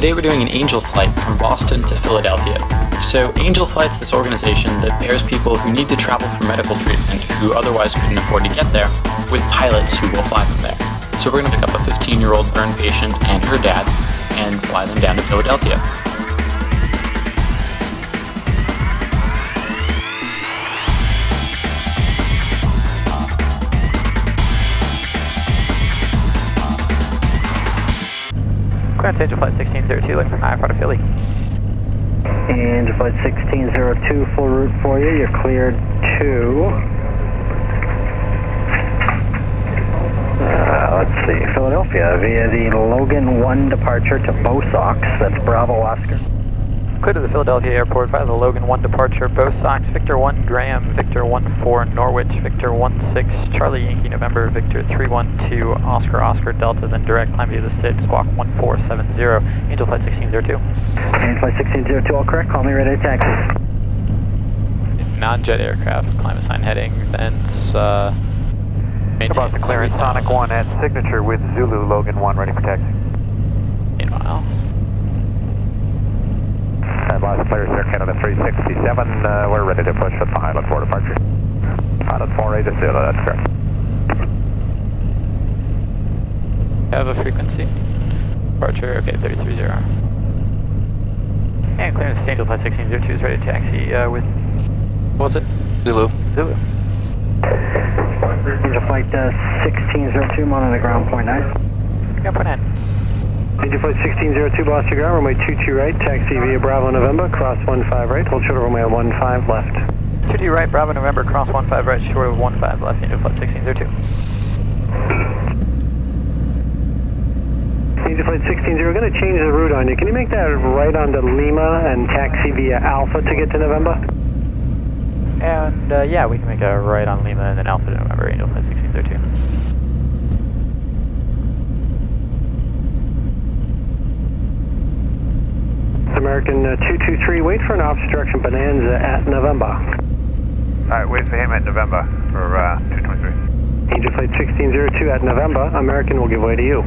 Today we're doing an Angel flight from Boston to Philadelphia. So Angel Flight's this organization that pairs people who need to travel for medical treatment who otherwise couldn't afford to get there with pilots who will fly them there. So we're going to pick up a 15-year-old burn patient and her dad and fly them down to Philadelphia. Grand Angel Flight 1602, looking for high part of Philly. Angel Flight 1602, full route for you. You're cleared to. Uh, let's see, Philadelphia via the Logan 1 departure to Bosox. That's Bravo Oscar. Clear to the Philadelphia airport via the Logan 1 departure, Bo Sox, Victor 1 Graham, Victor 1 4 Norwich, Victor 1 6 Charlie Yankee November, Victor 312 Oscar Oscar Delta, then direct climb via the 6, walk 1470, Angel Flight 1602. Angel Flight 1602, all correct. Call me ready to taxi. Non-jet aircraft, climb assign heading, thence uh, maintain About the clearance, Sonic 1 at signature with Zulu, Logan 1, ready for taxi. Meanwhile, Advise clear Sierra Canada 367, uh, we're ready to push with pilot for departure. Pilot 480, that's correct. have a frequency. Departure, okay, 330. And clearance Angel Flight 1602 is ready to taxi uh, with What was it? Zulu. Zulu. Angel Flight uh, 1602, monitor ground point 9. Gun point nine. Angel Flight 1602, Boston ground, runway 22 right, taxi via Bravo November, cross 15 right, hold short of runway 15 left. 2 right, Bravo November, cross 15 right, short of 15 left, Angel Flight 1602. Angel Flight 16, we're going to change the route on you. Can you make that right onto Lima and taxi via Alpha to get to November? And uh, yeah, we can make a right on Lima and then Alpha to November, Angel Flight 1602. American uh, 223, wait for an obstruction Bonanza at November. Alright, wait for him at November for uh, 223. Angel Flight 1602 at November, American will give way to you.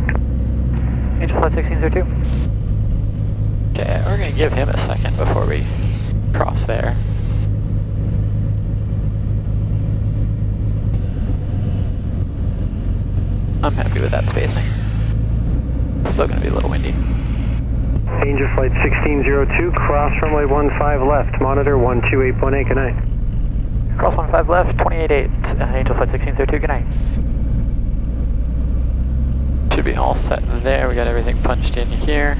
Angel Flight 1602. Okay, we're gonna give him a second before we cross there. I'm happy with that spacing. Still gonna be a little windy. Angel Flight 1602, cross runway 15 left, monitor 128.8, good night. Cross 15 left, 288, uh, Angel Flight 1602, good night. Should be all set there. We got everything punched in here.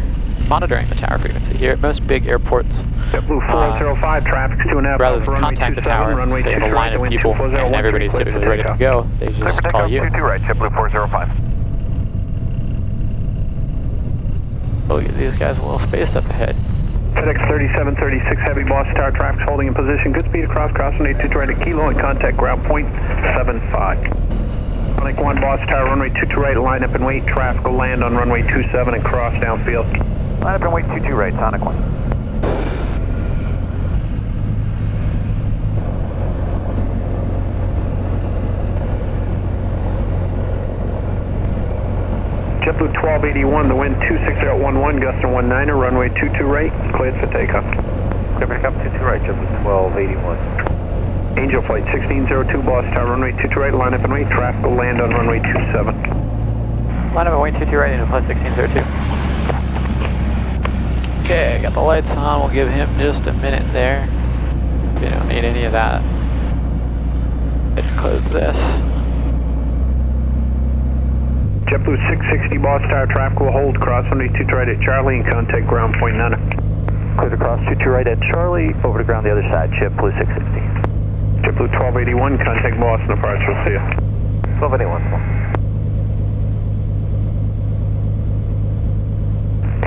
Monitoring the tower frequency here at most big airports. JetBlue 405, traffic two and a half Rather for than runway contact the tower, runway they have a line of people and everybody's typically ready to go. They just call you. 22 right, JetBlue 405. Oh, these guys a little spaced up ahead. FedEx 3736 Heavy Boss Tower traffic holding in position. Good speed across crossing 82 right at Kilo and contact ground point 75. Sonic 1 Boss Tower runway 22 right, line up and wait. Traffic will land on runway 27 and cross downfield. Line up and wait 22 right, Sonic 1. JetBlue 1281, the wind 26011, gust of 19er, runway 22 right, cleared for takeoff. Clear for takeoff 22 right, JetBlue 1281. Angel Flight 1602 Boss Tower runway 22 right, line up and wait. Traffic will land on runway 27. Line up and wait 22 right, Angel Flight 1602. Okay, got the lights on. We'll give him just a minute there. We don't need any of that. Go ahead and close this. JetBlue 660 Boss Tower traffic will hold cross runway 22 right at Charlie and contact ground point 9. Clear to cross 22 right at Charlie, over to ground the other side, JetBlue 660. JetBlue 1281, contact Boston approach, we'll see you. 1281.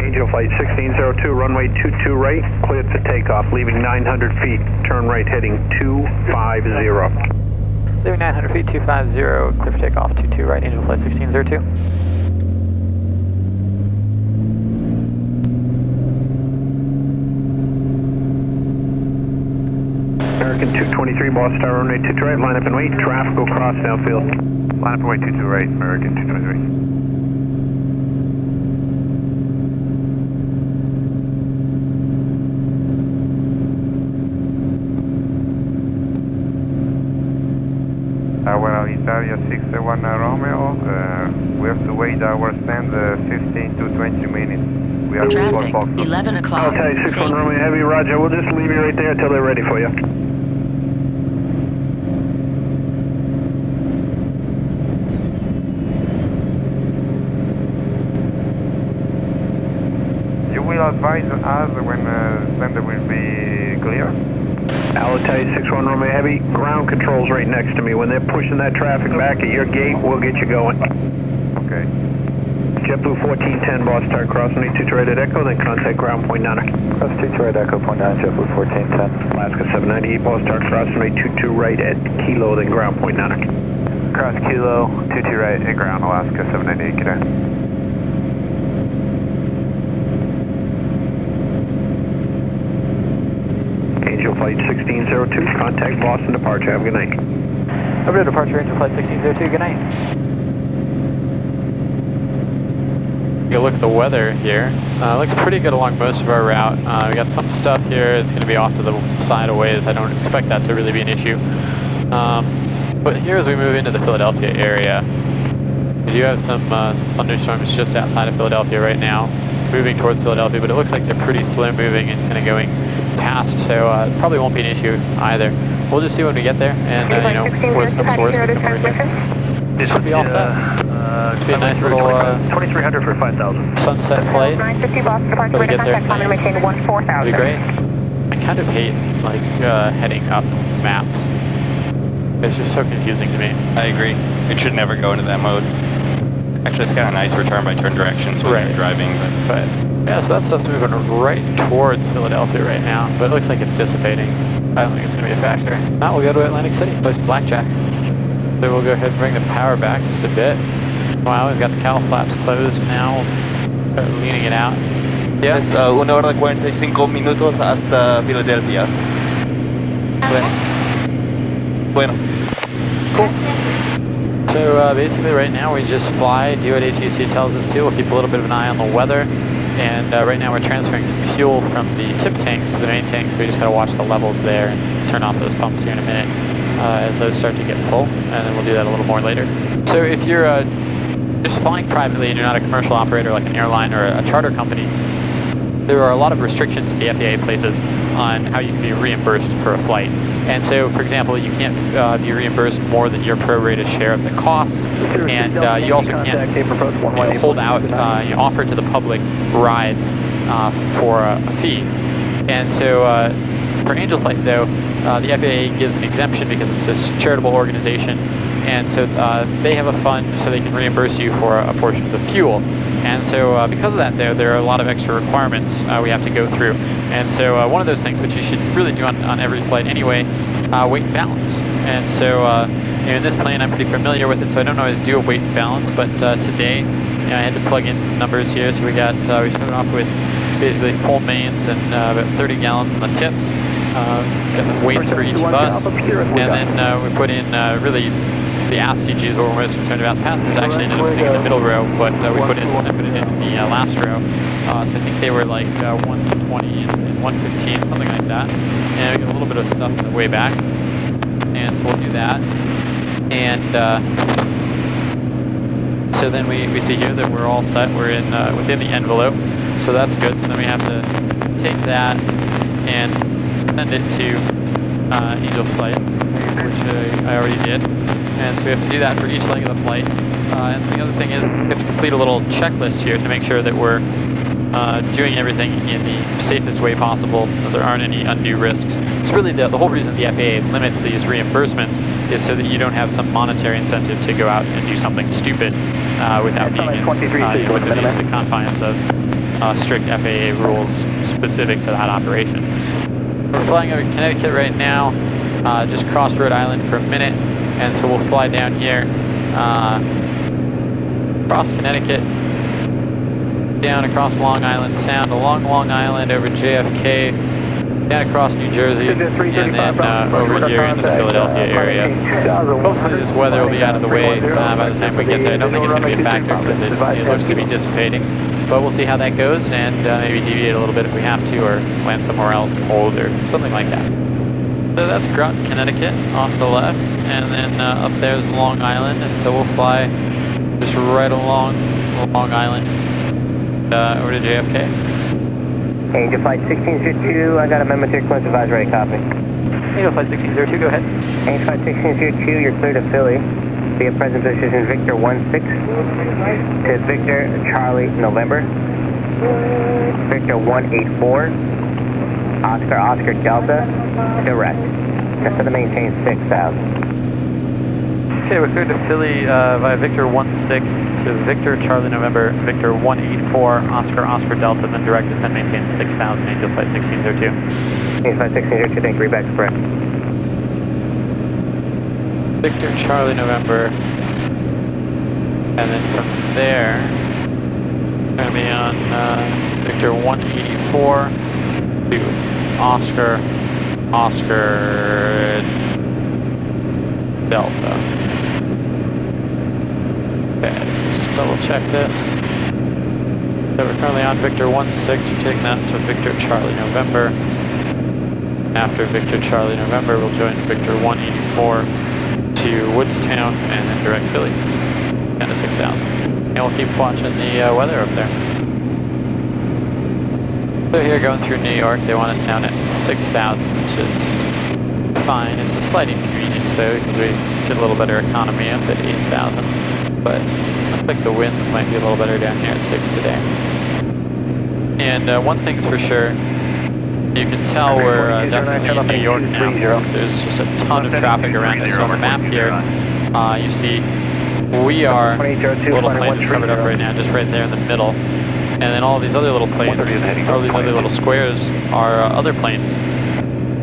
Angel Flight 1602, runway 22 right, cleared for takeoff, leaving 900 feet. Turn right heading 250. Leaving 900 feet, 250, clear for takeoff, 22 right, Angel Flight 1602. American 223 Boston Tower, runway 22 right, line up and wait. Traffic will cross downfield. Line up and wait 22 right, American 223. Alitalia 61 Romeo, uh, we have to wait our stand uh, 15 to 20 minutes. We are Traffic, Fox. 11 o'clock. Okay, 6 1 Same. Romeo Heavy, roger. We'll just leave you right there until they're ready for you. You will advise us when uh, stand will be clear? Alitalia 6 1 Romeo Heavy, ground control's right next to me. When they're pushing that traffic back at your gate, we'll get you going. Okay. JetBlue 1410, boss start crossing 82 right at Echo, then contact ground point 9. Cross 22 right, Echo point 9, JetBlue 1410. Alaska 798, boss start crossing 822 right at Kilo, then ground point 9. Cross Kilo, 22 right, at ground, Alaska 798, get in. Angel Flight 1602, contact Boston departure. Have a good night. Over to departure, Angel Flight 1602, good night. Take a look at the weather here. Uh, looks pretty good along most of our route. Uh, we got some stuff here. It's going to be off to the side of ways. I don't expect that to really be an issue. Um, but here as we move into the Philadelphia area, we do have some, uh, some thunderstorms just outside of Philadelphia right now, moving towards Philadelphia, but it looks like they're pretty slow moving and kind of going past, so uh, probably won't be an issue either. We'll just see when we get there, and uh, you know, worst comes to worst, we come over here. This should be all set. Should be a nice little uh, 2300 for 5000. sunset flight. 950 Boston departure, When we radar get there, contact, climb and maintain 14,000. That'd be great. I kind of hate like uh, heading up maps. It's just so confusing to me. I agree. It should never go into that mode. Actually, it's kind of nice return by turn directions when Right. you're driving, but But yeah, so that stuff's moving right towards Philadelphia right now, but it looks like it's dissipating. I don't think it's going to be a factor. Now we'll go to Atlantic City, place blackjack. So we'll go ahead and bring the power back just a bit. Wow, we've got the cowl flaps closed now, uh, leaning it out. yes, uh, una hora 45 minutos hasta Filadelfia. Bueno. So uh, basically right now we just fly, do what ATC tells us to. We'll keep a little bit of an eye on the weather. And uh, right now we're transferring some fuel from the tip tanks to the main tanks, so we just gotta watch the levels there and turn off those pumps here in a minute uh, as those start to get full, and then we'll do that a little more later. So if you're uh, just flying privately and you're not a commercial operator like an airline or a charter company, there are a lot of restrictions the FAA places on how you can be reimbursed for a flight. And so, for example, you can't uh, be reimbursed more than your prorated share of the costs, and uh, you also can't you know, hold out, uh, you know, offer to the public rides uh, for a, a fee. And so, uh, for Angel Flight, though, uh, the FAA gives an exemption because it's this charitable organization, and so uh, they have a fund so they can reimburse you for a, a portion of the fuel. And so, uh, because of that, there there are a lot of extra requirements uh, we have to go through. And so, uh, one of those things, which you should really do on, on every flight anyway, uh, weight and balance. And so, uh, you know, in this plane, I'm pretty familiar with it, so I don't always do a weight and balance. But uh, today, you know, I had to plug in some numbers here. So we got we started off with basically full mains and about 30 gallons on the tips. Got weights for each bus, and then we put in really the aft CG is what we're most concerned about. The passengers actually ended up sitting in the middle row, but uh, we put it I put it in the uh, last row. Uh, so I think they were like uh, 120 and, and 115, something like that. And we got a little bit of stuff on the way back, and so we'll do that. And uh, so then we, we see here that we're all set. We're in uh, within the envelope, so that's good. So then we have to take that and send it to uh, Angel Flight, which I already did. And so we have to do that for each leg of the flight. Uh, and the other thing is we have to complete a little checklist here to make sure that we're uh, doing everything in the safest way possible, that there aren't any undue risks. It's really the, the whole reason the FAA limits these reimbursements is so that you don't have some monetary incentive to go out and do something stupid uh, without being in, uh, within the, the confines of uh, strict FAA rules specific to that operation. We're flying over Connecticut right now, uh, just crossed Rhode Island for a minute, and so we'll fly down here, uh, across Connecticut, down across Long Island Sound, along Long Island, over JFK, down across New Jersey, and then uh, over here into the Philadelphia area. Hopefully this weather will be out of the way uh, by the time we get there. I don't think it's going to be a factor because it, it looks to be dissipating. But we'll see how that goes and uh, maybe deviate a little bit if we have to or land somewhere else and hold or something like that. So that's Groton, Connecticut, off the left, and then uh, up there is Long Island, and so we'll fly just right along Long Island uh, over to JFK. Angel Flight 1602, I got a member to your close advisory copy. Angel Flight 1602, go ahead. Angel Flight 1602, you're clear to Philly. Be at present position Victor 16 to Victor Charlie November. Victor 184, Oscar Oscar Delta, direct. Just to maintain 6,000. Okay, we're cleared to Philly uh, via Victor 16 to Victor Charlie November, Victor 184, Oscar Oscar Delta, then direct descent maintain 6000, Angel Flight 1602. Angel Flight 1602, thank you, reback express. Victor Charlie November, and then from there, going to be on uh, Victor 184 to Oscar Oscar Delta. Okay, let's just double check this. So we're currently on Victor 16, we're taking that to Victor Charlie November. After Victor Charlie November, we'll join Victor 184 to Woodstown and then direct Philly down to 6,000. And we'll keep watching the uh, weather up there. So here going through New York, they want us down at 6,000, which is fine. It's a slight inconvenience though, because we get a little better economy up at 8,000. But looks like the winds might be a little better down here at 6 today. And uh, one thing's for sure, you can tell we're uh, definitely in New York now. There's just a ton of traffic around this. On the map here, uh, you see we are little plane that's covered up right now, just right there in the middle. And then all these other little planes, all these other little squares are uh, other planes.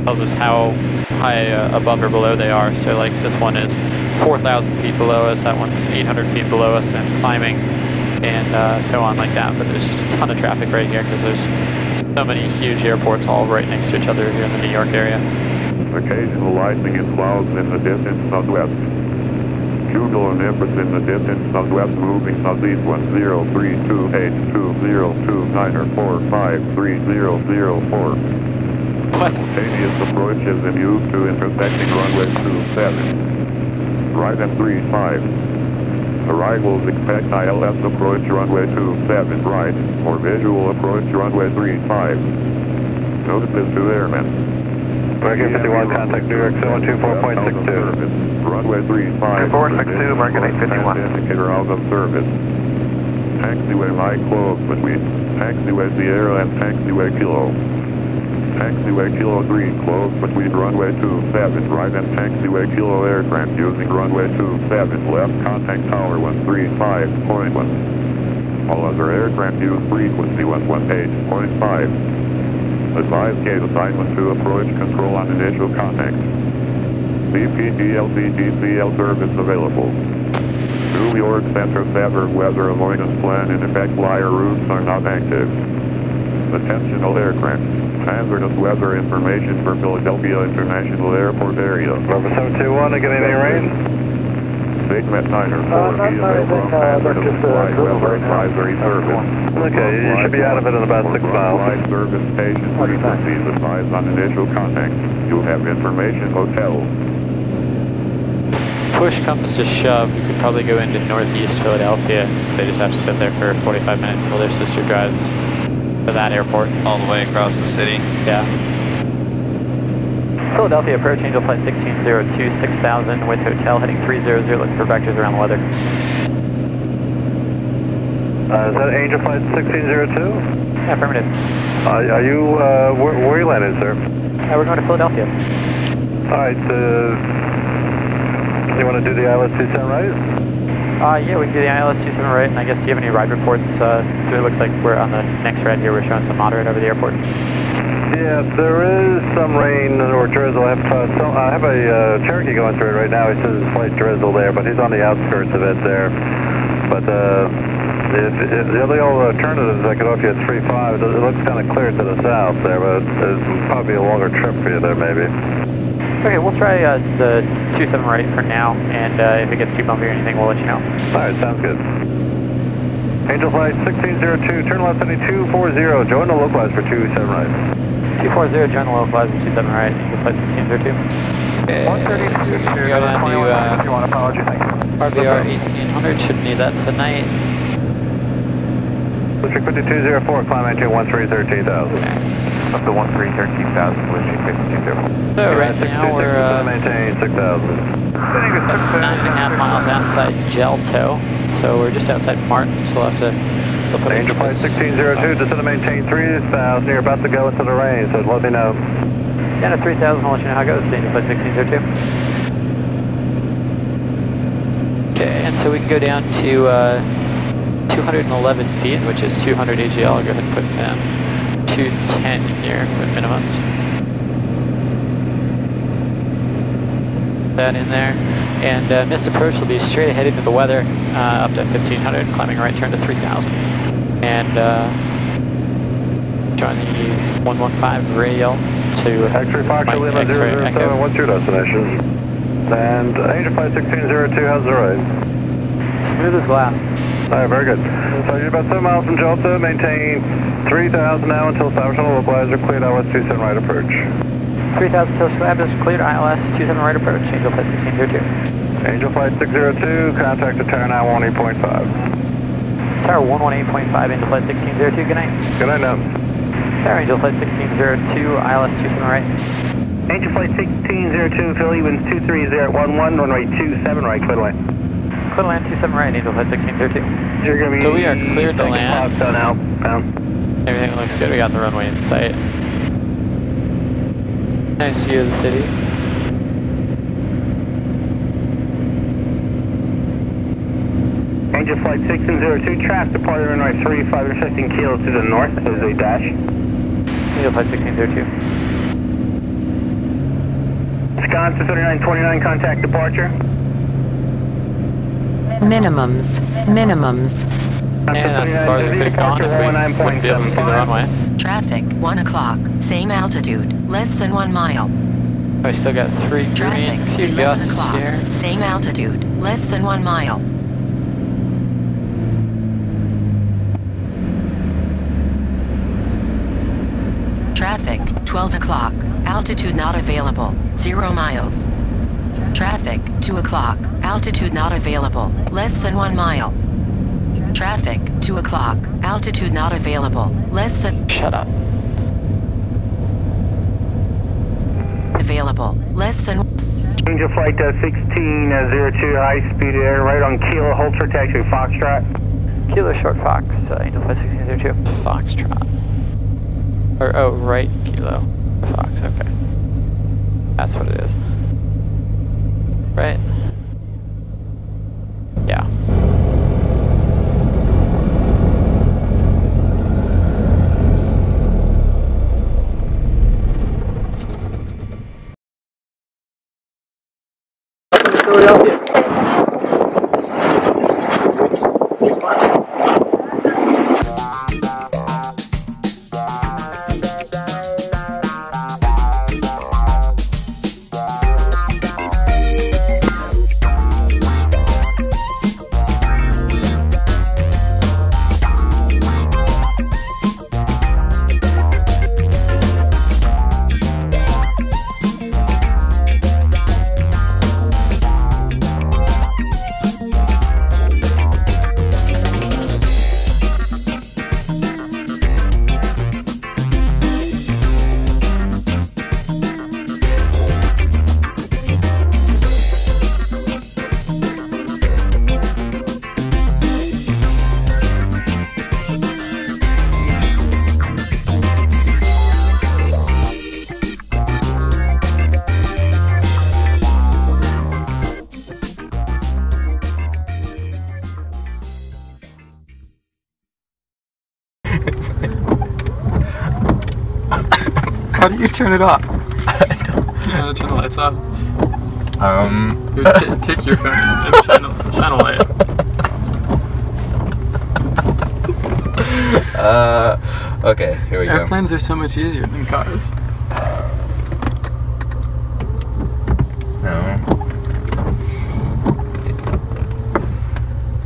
Tells us how high uh, above or below they are. So like this one is 4,000 feet below us, that one is 800 feet below us and climbing, and uh, so on like that. But there's just a ton of traffic right here because there's so many huge airports all right next to each other here in the New York area. Occasional lightning and clouds in the distance southwest. Cumulo nimbus in the distance southwest moving southeast 1032820229 or 453004. What? Simultaneous approach is in use to intersecting runway 27. Right at 35. Arrivals expect ILS approach runway 27 right or visual approach runway 35. Notices to airmen. American 51, contact New York 724.62. Runway 35. 2462, American 851. Indicator out of service. Taxiway high close between taxiway Sierra and taxiway Kilo. Taxiway Kilo 3 close between runway 27 right and taxiway Kilo aircraft using runway 27 left contact tower 135.1. All other aircraft use frequency 118.5. Advise gate assignment to approach control on initial contact. CPGL service available. New York Center Sever weather avoidance plan in effect flyer routes are not active. Attentional aircraft. Hazardous weather information for Philadelphia International Airport area. Number 721, get any rain? Sigmet Niner 4 be available hazardous flight weather advisory service. Okay, you should be out of it in about six miles. Flight service station frequencies advised on initial contact. You have information hotel. Push comes to shove, you could probably go into northeast Philadelphia. They just have to sit there for 45 minutes until their sister drives to that airport. All the way across the city. Yeah. Philadelphia approach Angel Flight 1602, 6000 with hotel heading 300, looking for vectors around the weather. Uh, is that Angel Flight 1602? Yeah, affirmative. Uh, are you, uh, where, where are you landing, sir? Uh, we're going to Philadelphia. Alright, uh, you want to do the ILS 27 right? Uh, yeah, we can do the ILS 27 right, and I guess do you have any ride reports? Uh, so it looks like we're on the next ride here, we're showing some moderate over the airport. Yeah, there is some rain or drizzle. I have, uh, some, I have a uh, Cherokee going through it right now. He says it's slight drizzle there, but he's on the outskirts of it there. But uh, if, if the other alternative is I could offer you a 3.5. It, it looks kind of clear to the south there, but it's probably a longer trip for you there maybe. Okay, we'll try uh, the 27 right for now, and uh, if it gets too bumpy or anything, we'll let you know. Alright, sounds good. Angel Flight 1602, turn left heading 240, join the localize for 27 right. 240, join the localizer 27 right, Eagle Flight 1602. Okay, so we can go down to uh, If you want apology, thank you. RBR 1800, should need that tonight. District 5204, climb engine 1313,000. Up to 1313,000, pushing 52. So right now we're uh, Maintain 6,000. about nine and a half miles outside Gelto. So we're just outside Martin, so we'll have to we'll Angel flight 1602, descend and maintain 3,000. You're about to go into the rain, so let me know. Down to 3000, I'll let you know how it goes. Angel flight 1602. Okay, and so we can go down to uh, 211 feet, which is 200 AGL. I'll go ahead and put um, 210 here with minimums. That in there. And uh, missed approach will be straight ahead into the weather, uh, up to 1500, climbing right turn to 3000. And uh, join the 115 radial to X-ray Fox, Mike Lima X-ray 007, what's your destination? And uh, Angel flight 1602, how's the ride? Smooth as glass. Alright, very good. So you're about 7 miles from Delta, maintain 3,000 now until establishment of localizer, cleared ILS 27 right approach. 3000 till slab is cleared, ILS 27 right approach, Angel Flight 1602. Angel flight 602, contact the tower 918.5. Tower 118.5, Angel Flight 1602, good night. Good night now. Tower Angel Flight 1602, ILS 27 right. Angel Flight 1602, Philly, winds 23011, runway 27 right, clear line. Clear land 27 right, Angel Flight 1602. You're going to be So we are cleared to taking land. Foxtrot outbound. Everything looks good, we got the runway in sight. Nice view of the city. Angel Flight 1602, traffic departing runway 35, intersecting kilos to the north as a dash. Angel Flight 1602. Wisconsin 3929, contact departure. Minimums, minimums. And that's as far as we could have gone if we wouldn't be able to see the runway. Traffic, 1 o'clock, same altitude, less than 1 mile. I still got three Traffic, green, few 11 o'clock, here. same altitude, less than 1 mile. Traffic, 12 o'clock, altitude not available, 0 miles. Traffic, 2 o'clock, altitude not available, less than 1 mile. Traffic, 2 o'clock, altitude not available, less than Shut up. available, less than Angel Flight uh, 1602, high speed air, right on Kilo, hold for taxi, Foxtrot. Kilo Short Fox, uh, Angel Flight 1602. Foxtrot. Or, oh, right, Kilo. Fox, okay. That's what it is. Right? You turn it off? I don't. You want to turn the lights off? Um. You t- take your phone and shine a, shine a light. Uh. Okay, here we go. Airplanes are so much easier than cars. No.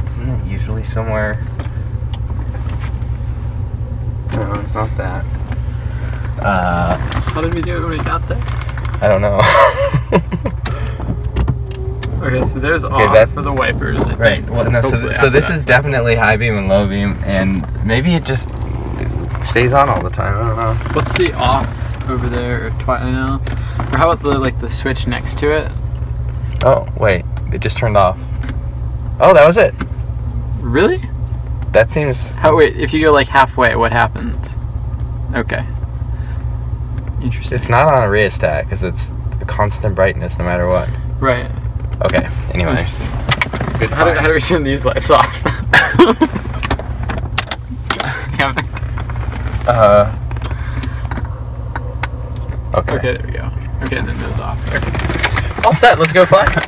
Isn't it usually somewhere? No, it's not that. Uh, How did we do it when we got there? I don't know. Okay, so there's Okay, off that- for the wipers. I right. think. Well, no. So, Hopefully so this is definitely high beam and low beam, and maybe it just stays on all the time. I don't know. What's the off over there? Or twi- I know. Or how about the like the switch next to it? Oh wait, it just turned off. Oh, that was it. Really? That seems. How wait? If you go like halfway, what happens? Okay. Interesting. It's not on a rheostat because it's a constant brightness no matter what. Right. Okay. Anyway. Good How do, how do we turn these lights off? Kevin. Uh. Okay. Okay, there we go. Okay, then those off. Okay. All set. Let's go fly.